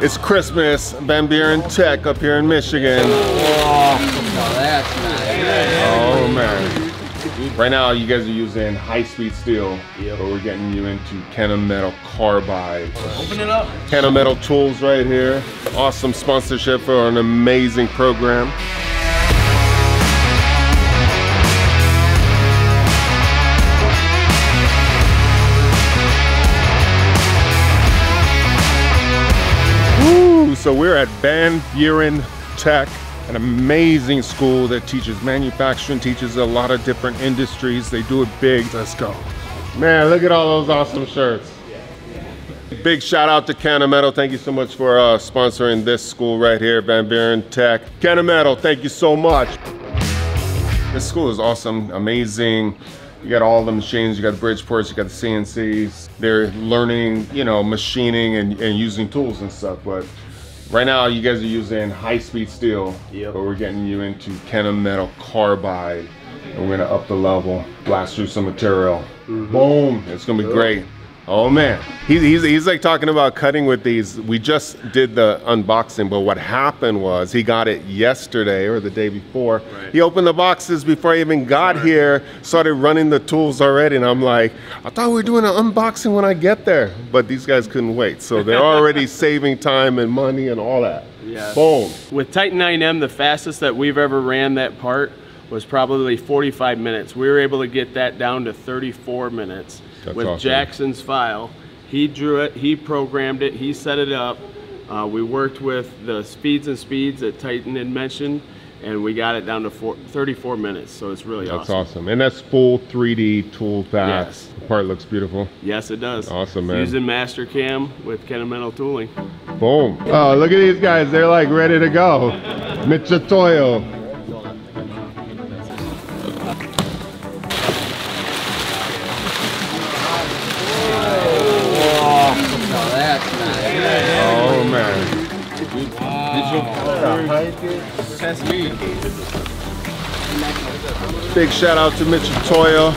It's Christmas, Van Buren Tech up here in Michigan. Oh, that's nice. Oh man. Right now you guys are using high-speed steel, but we're getting you into Kennametal Carbide. Open it up. Kennametal tools right here. Awesome sponsorship for an amazing program. So we're at Van Buren Tech, an amazing school that teaches manufacturing, teaches a lot of different industries. They do it big. Let's go. Man, look at all those awesome shirts. Big shout out to Kennametal. Thank you so much for uh, sponsoring this school right here, Van Buren Tech. Kennametal, thank you so much. This school is awesome, amazing. You got all the machines, you got the Bridgeports, you got the CNCs. They're learning, you know, machining and, and using tools and stuff. But right now, you guys are using high-speed steel, Yep. but we're getting you into Kennametal Carbide. And we're gonna up the level, blast through some material. Mm-hmm. Boom, it's gonna be great. Oh man, he's, he's, he's like talking about cutting with these. We just did the unboxing, but what happened was he got it yesterday or the day before. He opened the boxes before I even got here, started running the tools already, and I'm like, I thought we were doing an unboxing when I get there, but these guys couldn't wait. So they're already saving time and money and all that. Yes. Boom. With Titan 9M, the fastest that we've ever ran that part was probably 45 minutes. We were able to get that down to 34 minutes That's with awesome. Jackson's file. He drew it, he programmed it, he set it up. Uh, we worked with the speeds and speeds that Titan had mentioned, and we got it down to four, 34 minutes. So it's really That's awesome. awesome. And that's full 3D tool path. Yes. The part looks beautiful. Yes, it does. Awesome, man. Using Mastercam with Kennametal tooling. Boom. Oh, look at these guys. They're like ready to go. Mitutoyo. Big shout out to Mitchell Toya.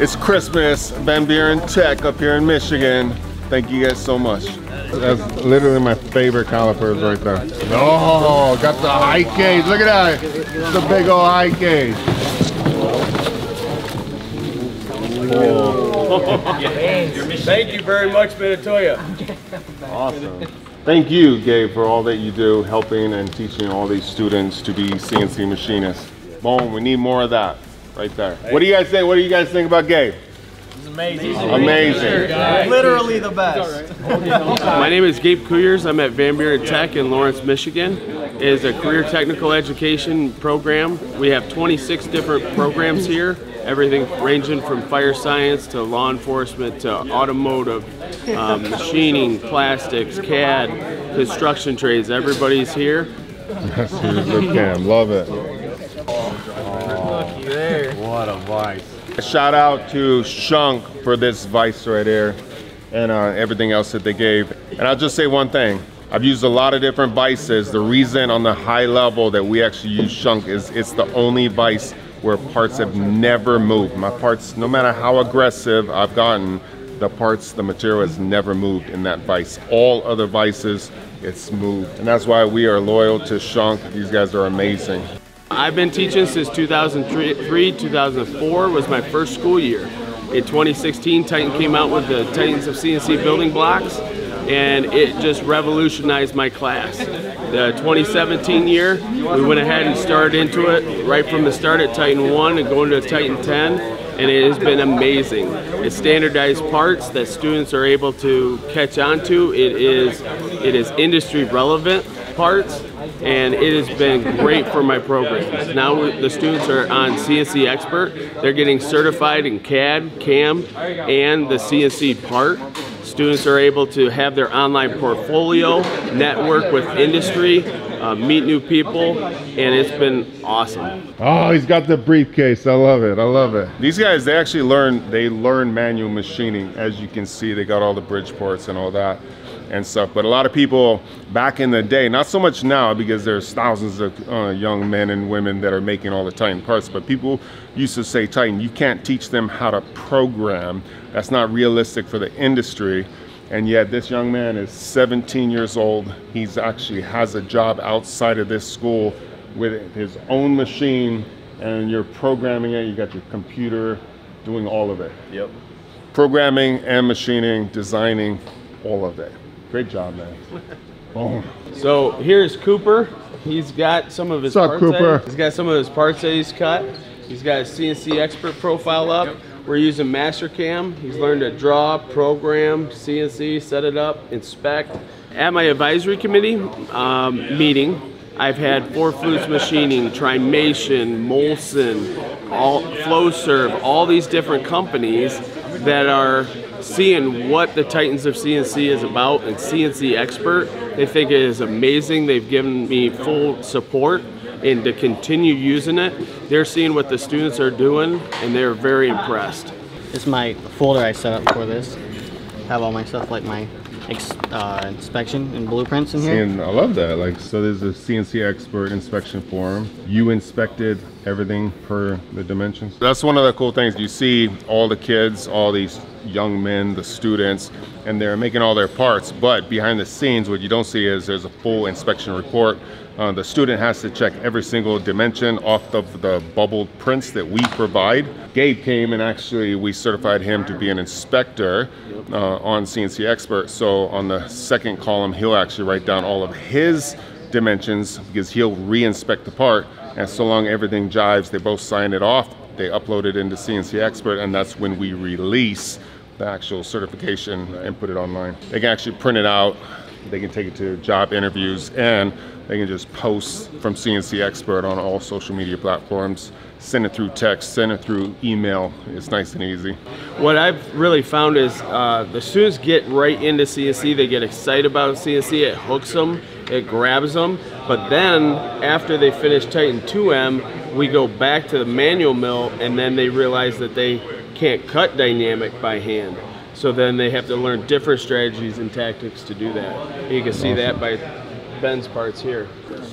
It's Christmas, Van Buren Tech up here in Michigan. Thank you guys so much. That's literally my favorite calipers right there. Oh, got the height gage. Look at that. It's a big old height gage. Thank you very much, Mitutoyo. Awesome. Thank you, Gabe, for all that you do, helping and teaching all these students to be CNC machinists. Boom, we need more of that right there. What do you guys think? What do you guys think about Gabe? Amazing. Amazing. Literally the best. My name is Gabe Kuyers. I'm at Van Buren Tech in Lawrence, Michigan. It is a career technical education program. We have 26 different programs here, everything ranging from fire science to law enforcement to automotive, um, machining, plastics, CAD, construction trades. Everybody's here. That's good cam. Love it. What a vice. A shout out to Schunk for this vice right here and uh, everything else that they gave. And I'll just say one thing. I've used a lot of different vices. The reason on the high level that we actually use Schunk is it's the only vice where parts have never moved. My parts, no matter how aggressive I've gotten, the parts, the material has never moved in that vice. All other vices, it's moved. And that's why we are loyal to Schunk. These guys are amazing. I've been teaching since 2003, 2004 was my first school year. In 2016, Titan came out with the Titans of CNC building blocks, and it just revolutionized my class. The 2017 year, we went ahead and started into it right from the start at Titan 1 and going to Titan 10, and it has been amazing. It's standardized parts that students are able to catch on to. It is, it is industry relevant parts and it has been great for my program. Now the students are on CNC Expert. They're getting certified in CAD, CAM, and the CNC part. Students are able to have their online portfolio, network with industry, uh, meet new people, and it's been awesome. Oh, he's got the briefcase. I love it. I love it. These guys, they actually learn, they learn manual machining. As you can see, they got all the Bridgeports and all that and stuff. But a lot of people back in the day, not so much now because there's thousands of uh, young men and women that are making all the Titan parts, but people used to say, Titan, you can't teach them how to program. That's not realistic for the industry. And yet this young man is 17 years old. He's actually has a job outside of this school with his own machine and you're programming it. You got your computer doing all of it. Yep. Programming and machining, designing, all of it. Great job, man. Boom. So here's Cooper. He's got some of his What's up, parts. that- Cooper? he's got some of his parts that he's cut. He's got his CNC expert profile up. We're using Mastercam. He's learned to draw, program, CNC, set it up, inspect. At my advisory committee um, meeting, I've had Four Flutes Machining, Trimation, Molson, all FlowServe, all these different companies that are seeing what the Titans of CNC is about and CNC expert. They think it is amazing. They've given me full support and to continue using it. They're seeing what the students are doing and they're very impressed. This is my folder I set up for this. Have all my stuff like my ex, uh, inspection and blueprints in here. And I love that. Like, so there's a CNC expert inspection form. You inspected everything per the dimensions. That's one of the cool things. You see all the kids, all these young men, the students, and they're making all their parts. But behind the scenes, what you don't see is there's a full inspection report. Uh, the student has to check every single dimension off of the bubbled prints that we provide. Gabe came and actually we certified him to be an inspector uh, on CNC Expert. So on the second column, he'll actually write down all of his dimensions because he'll re-inspect the part. And so long everything jives, they both sign it off. They upload it into CNC Expert, and that's when we release the actual certification and put it online. They can actually print it out. They can take it to job interviews, and they can just post from CNC Expert on all social media platforms. Send it through text, send it through email. It's nice and easy. What I've really found is uh, the students get right into CNC. They get excited about CNC. It hooks them, it grabs them. But then after they finish Titan 2M, we go back to the manual mill, and then they realize that they can't cut dynamic by hand. So then they have to learn different strategies and tactics to do that. You can see that by Ben's parts here.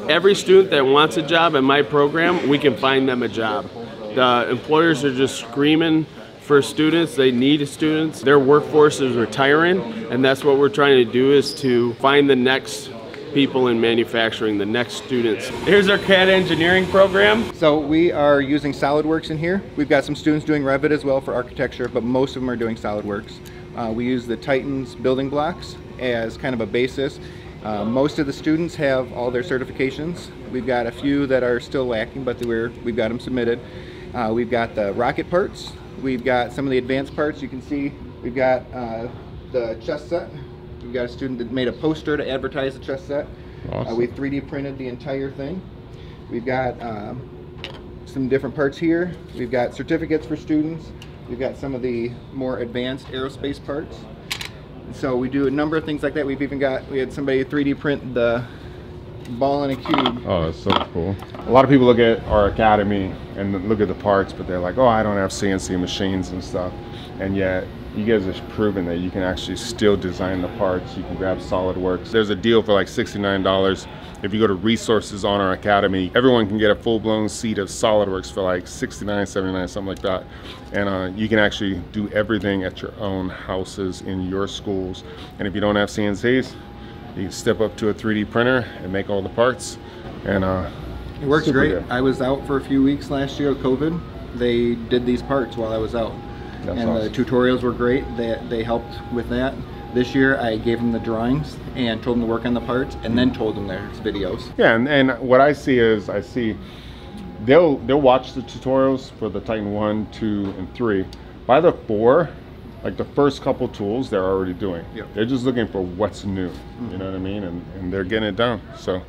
Every student that wants a job in my program, we can find them a job. The employers are just screaming for students. They need students. Their workforce is retiring, and that's what we're trying to do is to find the next people in manufacturing, the next students. Here's our CAD engineering program. So we are using SolidWorks in here. We've got some students doing Revit as well for architecture, but most of them are doing SolidWorks. Uh, we use the Titans building blocks as kind of a basis. Uh, most of the students have all their certifications. We've got a few that are still lacking, but we're, we've got them submitted. Uh, we've got the rocket parts. We've got some of the advanced parts. You can see we've got uh, the chest set. We've got a student that made a poster to advertise the chess set. Uh, we 3D printed the entire thing. We've got um, some different parts here. We've got certificates for students. We've got some of the more advanced aerospace parts. So we do a number of things like that. We've even got, we had somebody 3D print the ball in a cube. Oh, that's so cool. A lot of people look at our academy and look at the parts, but they're like, oh, I don't have CNC machines and stuff. And yet, you guys have proven that you can actually still design the parts. You can grab SolidWorks. There's a deal for like $69. If you go to resources on our academy, everyone can get a full-blown seat of SolidWorks for like $69, $79, something like that. And uh, you can actually do everything at your own houses in your schools. And if you don't have CNCs, you can step up to a 3D printer and make all the parts. And uh, It works great. good. I was out for a few weeks last year with COVID. They did these parts while I was out. That's and awesome. the tutorials were great. They, they helped with that. This year I gave them the drawings and told them to work on the parts and then told them there's videos. Yeah, and, and what I see is I see they'll they'll watch the tutorials for the Titan one, two, and three. By the four, like the first couple tools, they're already doing. Yep. They're just looking for what's new. You know mm-hmm. what I mean? And and they're getting it done. So,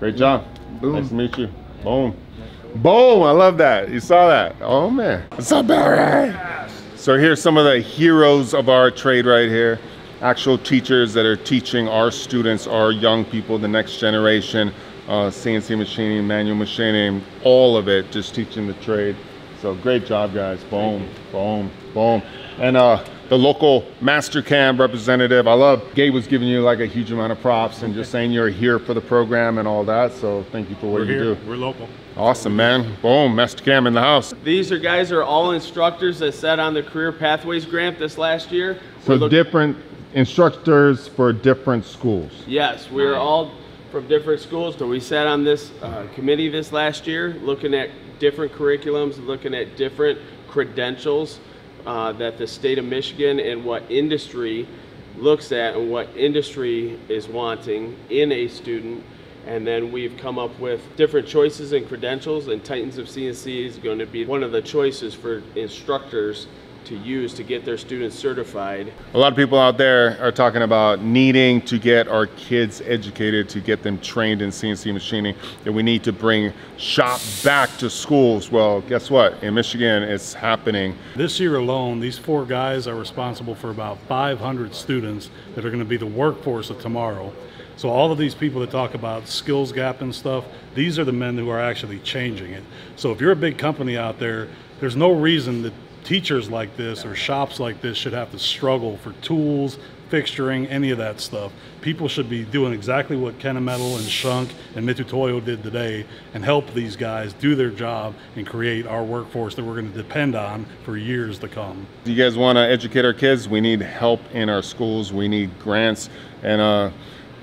great job. Boom. Nice to meet you. Boom. Boom. I love that. You saw that. Oh man. What's up, Barry? So here's some of the heroes of our trade right here. Actual teachers that are teaching our students, our young people, the next generation, uh, CNC machining, manual machining, all of it, just teaching the trade. So great job, guys. Boom, boom, boom. And uh, the local Mastercam representative, I love Gabe was giving you like a huge amount of props and just saying you're here for the program and all that. So thank you for what We're you here. do. We're local. Awesome, man. Boom, Mastercam in the house. These are guys are all instructors that sat on the Career Pathways grant this last year. So We're different instructors for different schools. Yes, we're all from different schools. So we sat on this uh, committee this last year, looking at different curriculums, looking at different credentials uh, that the state of Michigan and what industry looks at and what industry is wanting in a student. And then we've come up with different choices and credentials, and Titans of CNC is going to be one of the choices for instructors to use to get their students certified. A lot of people out there are talking about needing to get our kids educated to get them trained in CNC machining, that we need to bring shop back to schools. Well, guess what? In Michigan, it's happening. This year alone, these four guys are responsible for about 500 students that are going to be the workforce of tomorrow. So all of these people that talk about skills gap and stuff, these are the men who are actually changing it. So if you're a big company out there, there's no reason that teachers like this or shops like this should have to struggle for tools, fixturing, any of that stuff. People should be doing exactly what Kennametal and Schunk and Mitutoyo did today and help these guys do their job and create our workforce that we're going to depend on for years to come. You guys want to educate our kids? We need help in our schools. We need grants. And, uh,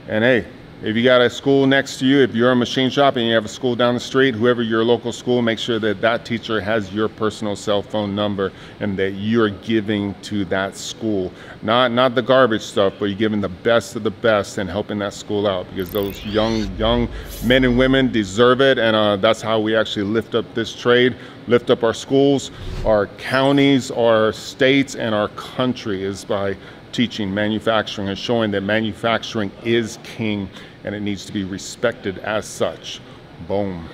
and hey, if you got a school next to you, if you're a machine shop and you have a school down the street, whoever your local school, make sure that that teacher has your personal cell phone number and that you're giving to that school. Not not the garbage stuff, but you're giving the best of the best and helping that school out because those young young men and women deserve it, and uh, that's how we actually lift up this trade, lift up our schools, our counties, our states, and our country is by teaching manufacturing and showing that manufacturing is king and it needs to be respected as such. Boom.